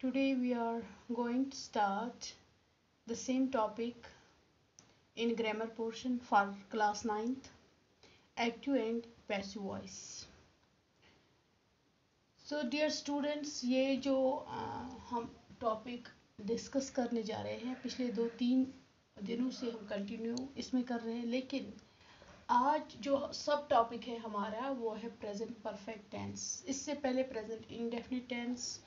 Today we are going to start the same topic in grammar portion for class 9th active and passive voice. So dear students ये जो आ, हम topic discuss करने जा रहे हैं पिछले दो तीन दिनों से हम कंटिन्यू इसमें कर रहे हैं लेकिन आज जो सब टॉपिक है हमारा वो है प्रेजेंट परफेक्ट टेंस इससे पहले प्रेजेंट इंडेफिनिट टेंस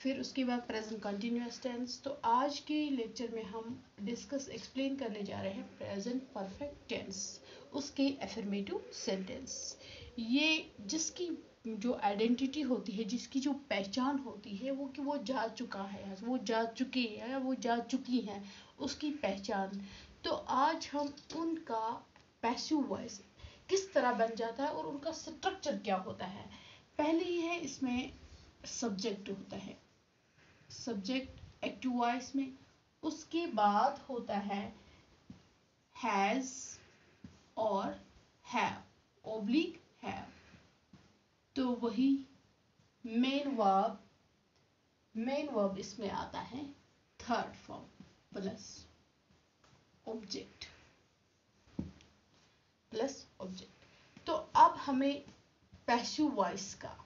फिर उसके बाद प्रेजेंट कंटिन्यूस टेंस तो आज के लेक्चर में हम डिस्कस एक्सप्लेन करने जा रहे हैं प्रेजेंट परफेक्ट टेंस उसके एफर्मेटिव सेंटेंस ये जिसकी जो आइडेंटिटी होती है, जिसकी जो पहचान होती है, वो कि वो जा चुका है, वो जा चुके हैं, वो जा चुकी हैं, उसकी पहचान। तो आज हम उनका पैसिव वॉइस किस तरह बन जाता है और उनका स्ट्रक्चर क्या होता है? पहले ही है इसमें सब्जेक्ट होता है। सब्जेक्ट एक्टिव वॉइस में उसके बाद होता है हैज़ और हैव ओब्लिक हैव तो वही मेन वर्ब मेन वर्ब इसमें आता है third form plus object plus object तो अब हमें पैसिव वॉइस का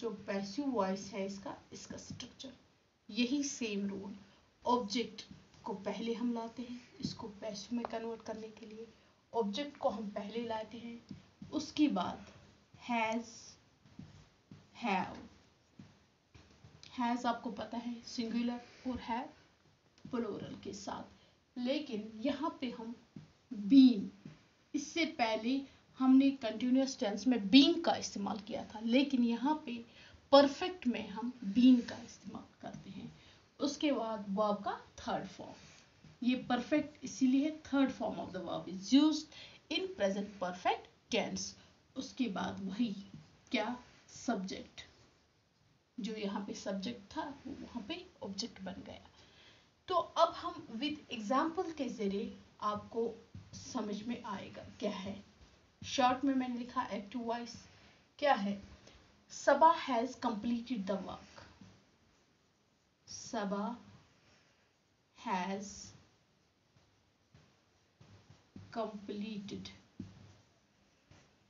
जो पैसिव वॉइस है इसका इसका स्ट्रक्चर यही सेम रूल ऑब्जेक्ट को पहले हम लाते हैं, इसको पैसिव में कन्वर्ट करने के लिए. ऑब्जेक्ट को हम पहले लाते हैं, उसके बाद हैज़ हैव हैज़ आपको पता है सिंगुलर और हैव प्लोरल के साथ. लेकिन यहाँ पे हम बीन इससे पहले हमने कंटिन्यूस टेंस में बींग का इस्तेमाल किया था, लेकिन यहाँ पे परफेक्ट में हम बींग का इस्तेमाल करते हैं। उसके बाद वर्ब का थर्ड फॉर्म ये परफेक्ट इसीलिए third form of the verb is use in present perfect tense उसके बाद वही क्या सब्जेक्ट जो यहाँ पे सब्जेक्ट था, वो वहाँ पे ऑब्जेक्ट बन गया। तो अब हम विद एग्ज़ाम्पल के ज़रिए आपको समझ में आएगा क्या है। शॉर्ट में मैंने लिखा एक्टिव वॉइस क्या है? Saba has completed the work Saba has completed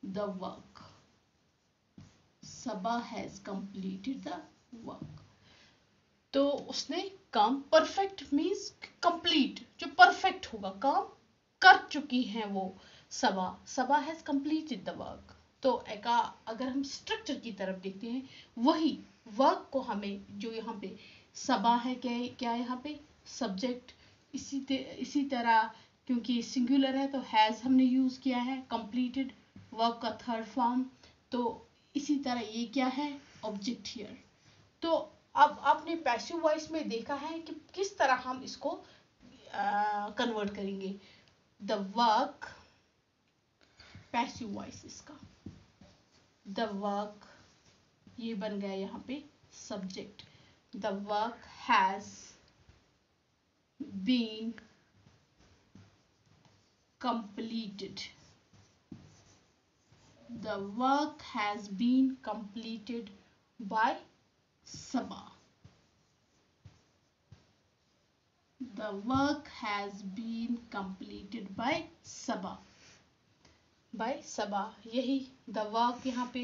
the work Saba has completed the work तो उसने काम परफेक्ट मीन्स कंप्लीट जो परफेक्ट होगा, काम कर चुकी हैं वो। Saba Saba has completed the work तो एक अगर हम स्ट्रक्चर की तरफ़ देखते हैं, वही वर्क को हमें, जो यहाँ पे सबा है, क्या है, क्या यहाँ पे? सब्जेक्ट इसी इसी तरह, क्योंकि सिंगुलर है तो हैज़ हमने यूज़ किया है कंप्लीटेड वर्क का थर्ड फॉर्म तो इसी तरह ये क्या है? ऑब्जेक्ट हियर तो अब आपने पैसिव वॉइस में देखा है कि किस तरह हम इसको कन्वर्ट करेंगे। द वर्क पैसिव वॉइस इसका। द वर्क, ये बन गया यहाँ पे subject. The work has been completed. The work has been completed by Saba. The work has been completed by Saba. By Saba यही द वर्क यहाँ पे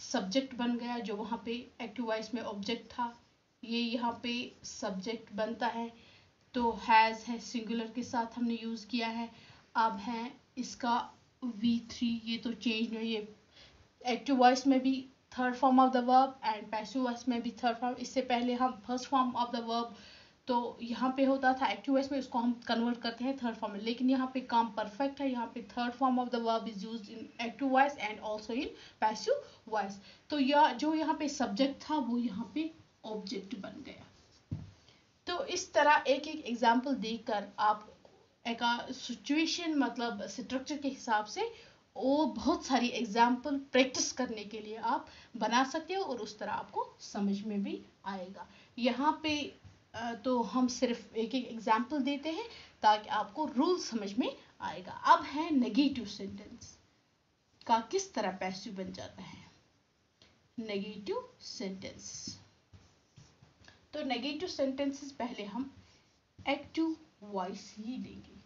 सब्जेक्ट बन गया जो वहाँ पे एक्टिव वॉइस में ऑब्जेक्ट था। ये यहाँ पे सब्जेक्ट बनता है। तो हैज़ है सिंगुलर के साथ हमने यूज़ किया है। अब है इसका वी थ्री ये तो चेंज नहीं ये एक्टिव वॉइस में भी third form of the verb and passive voice में भी थर्ड फॉर्म इससे पहले हम first form of the verb तो यहाँ पे होता था एक्टिव वॉइस में, उसको हम कन्वर्ट करते हैं थर्ड फॉर्म में। लेकिन यहाँ पे काम परफेक्ट है, यहाँ पे third form of the verb is use in active voice and also in passive voice तो यह जो यहाँ पे सब्जेक्ट था, वो यहाँ पे ऑब्जेक्ट बन गया। तो इस तरह एक एक एग्ज़ाम्पल देखकर आप एक सिचुएशन मतलब स्ट्रक्चर के हिसाब से वो बहुत सारी एग्ज़ाम्पल प्रैक्टिस करने के लिए आप बना सकते हो और उस तरह आपको समझ में भी आएगा। यहाँ पे तो हम सिर्फ़ एक एक एग्ज़ाम्पल देते हैं ताकि आपको रूल समझ में आएगा। अब है नेगेटिव सेंटेंस का किस तरह पैसिव बन जाता है? नेगेटिव सेंटेंस तो नेगेटिव सेंटेंसेस पहले हम एक्टिव वॉइस ही लेंगे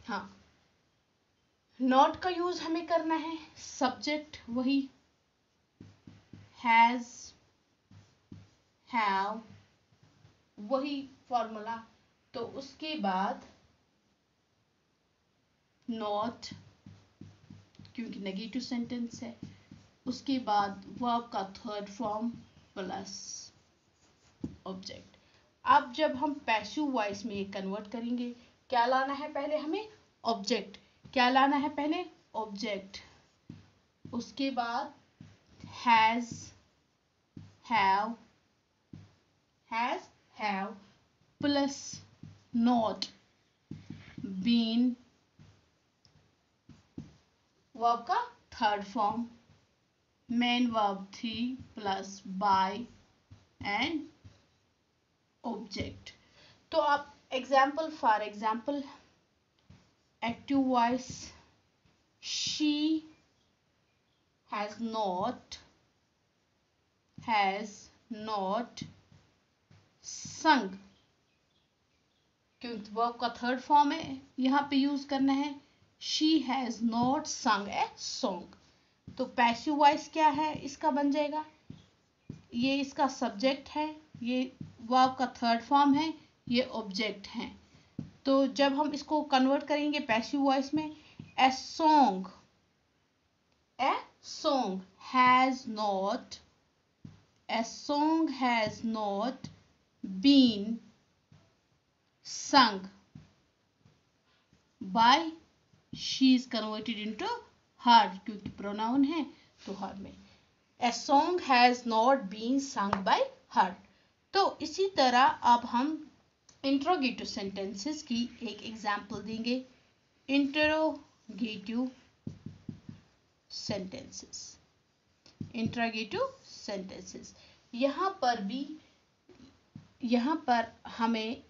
हाँ। नॉट का यूज़ हमें करना है। सब्जेक्ट वही हैज़ हैव वही फॉर्मूला तो उसके बाद नॉट क्योंकि नेगेटिव सेंटेंस है, उसके बाद वर्ब का थर्ड फॉर्म प्लस ऑब्जेक्ट अब जब हम पैसिव वॉइस में कन्वर्ट करेंगे, क्या लाना है पहले हमें? ऑब्जेक्ट क्या लाना है पहले? ऑब्जेक्ट उसके बाद has have has have plus not been verb का third form main verb three plus by and object तो आप example for example active voice she has not has not sung क्योंकि वर्ब का थर्ड फॉर्म है, यहाँ पे use करना है she has not sung a song तो पैसिव वॉइस क्या है? इसका बन जाएगा। ये इसका सब्जेक्ट है, ये वर्ब का थर्ड फॉर्म है, ये ऑब्जेक्ट है। तो जब हम इसको कन्वर्ट करेंगे पैसिव वॉइस में a song a song has not a song has not been sung by she is converted into her क्योंकि प्रोनाउन है तो हर में a song has not been sung by her तो इसी तरह अब हम इंट्रोगेटिव सेंटेंसेस की एक एग्ज़ाम्पल देंगे. इंट्रोगेटिव सेंटेंसेस इंट्रोगेटिव सेंटेंसेस यहाँ पर भी यहाँ पर हमें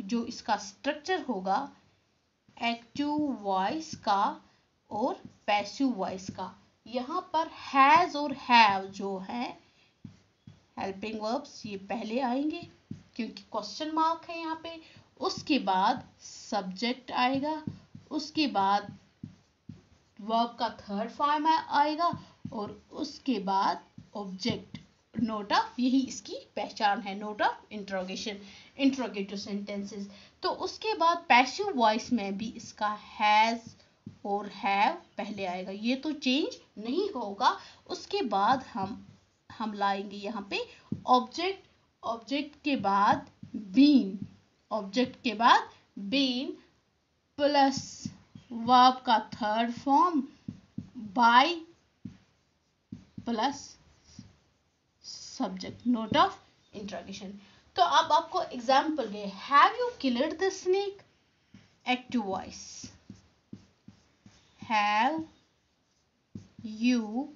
जो इसका स्ट्रक्चर होगा एक्टिव वॉइस का और पैसिव वॉइस का। यहाँ पर हैज़ और हैव जो है हेल्पिंग वर्ब्स ये पहले आएँगे, क्योंकि क्वेश्चन मार्क है यहाँ पे। उसके बाद सब्जेक्ट आएगा, उसके बाद वर्ब का थर्ड फॉर्म आएगा, और उसके बाद ऑब्जेक्ट नोट ऑफ़ यही इसकी पहचान है, note of interrogation interrogative sentences तो उसके बाद पैसिव वॉइस में भी इसका हैज़ और हैव पहले आएगा। ये तो चेंज नहीं होगा। उसके बाद हम हम लाएँगे यहाँ पे ऑब्जेक्ट ऑब्जेक्ट के बाद बीन ऑब्जेक्ट के बाद बीन प्लस वर्ब का third form by plus subject note of interrogation तो अब आपको example they have you killed the snake active voice have you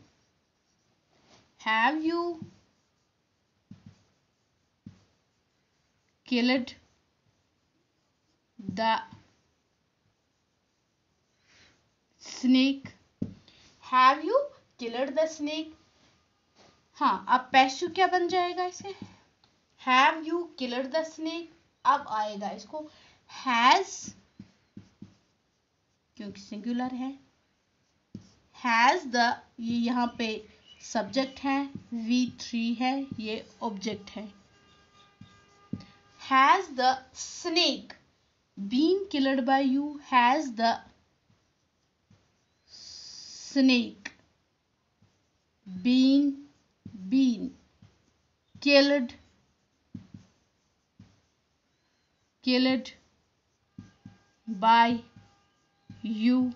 have you killed the snake? Have you killed the snake? हाँ अब passive क्या बन जाएगा इसे? Have you killed the snake अब आएगा इसको. हैज़ क्योंकि सिंगुलर है. हैज़ द ये यहाँ पे सब्जेक्ट है. वी थ्री है, ये ऑब्जेक्ट है. Has the snake been killed by you? Has the snake been been killed killed by you.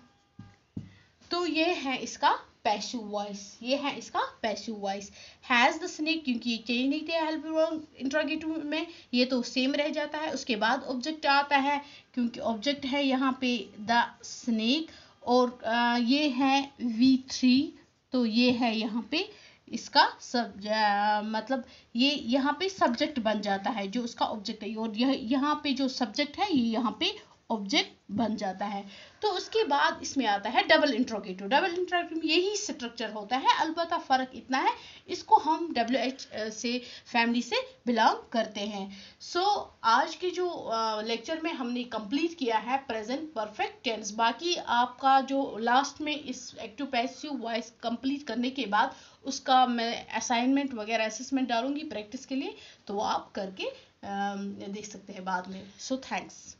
तो ये है इसका पैसिव वॉइस ये है इसका passive voice has the snake क्योंकि ये चेंज नहीं थे हेल्प इंट्रोगेटिव में, ये तो सेम रह जाता है. उसके बाद ऑब्जेक्ट आता है, क्योंकि ऑब्जेक्ट है यहाँ पे द स्नेक और ये है वी थ्री तो ये है यहाँ पे इसका सब मतलब ये यहाँ पे सब्जेक्ट बन जाता है जो उसका ऑब्जेक्ट है। और यह, यहाँ पे जो सब्जेक्ट है, ये यहाँ पे ऑब्जेक्ट बन जाता है। तो उसके बाद इसमें आता है डबल इंट्रोगेटिव डबल इंट्रोगेटिव यही स्ट्रक्चर होता है अलबत्ता फ़र्क इतना है इसको हम डब्ल्यू एच से फैमिली से बिलोंग करते हैं। सो so, आज के जो लेक्चर में हमने कंप्लीट किया है प्रेजेंट परफेक्ट टेंस बाकी आपका जो लास्ट में इस एक्टिव पैसिव वॉइस कंप्लीट करने के बाद उसका मैं असाइनमेंट वगैरह असेसमेंट डालूँगी प्रैक्टिस के लिए तो वो आप करके देख सकते हैं बाद में। सो so, थैंक्स